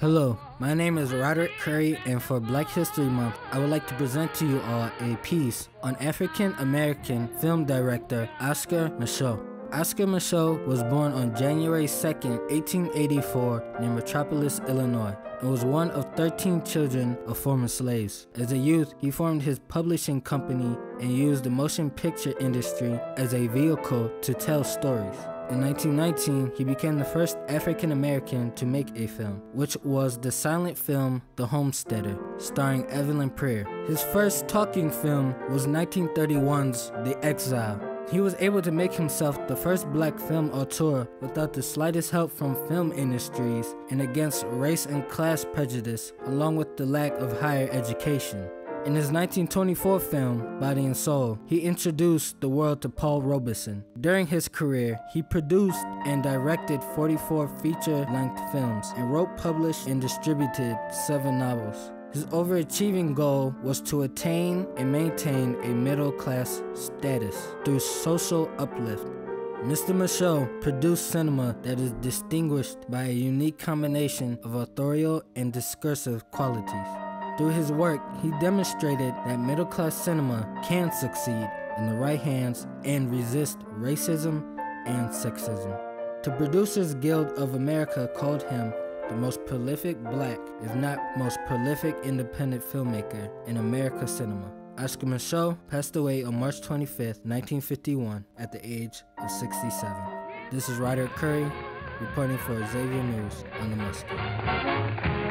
Hello, my name is Roderick Curry, and for Black History Month, I would like to present to you all a piece on African American film director Oscar Micheaux. Oscar Micheaux was born on January 2, 1884, near Metropolis, Illinois, and was one of 13 children of former slaves. As a youth, he formed his publishing company and used the motion picture industry as a vehicle to tell stories. In 1919, he became the first African American to make a film, which was the silent film The Homesteader, starring Evelyn Preer. His first talking film was 1931's The Exile. He was able to make himself the first black film auteur without the slightest help from film industries and against race and class prejudice, along with the lack of higher education. In his 1924 film, Body and Soul, he introduced the world to Paul Robeson. During his career, he produced and directed 44 feature-length films and wrote, published, and distributed seven novels. His overachieving goal was to attain and maintain a middle-class status through social uplift. Mr. Micheaux produced cinema that is distinguished by a unique combination of authorial and discursive qualities. Through his work, he demonstrated that middle class cinema can succeed in the right hands and resist racism and sexism. The Producers Guild of America called him the most prolific black, if not most prolific independent filmmaker in America cinema. Oscar Micheaux passed away on March 25, 1951, at the age of 67. This is Ryder Curry reporting for Xavier News on the Muskie.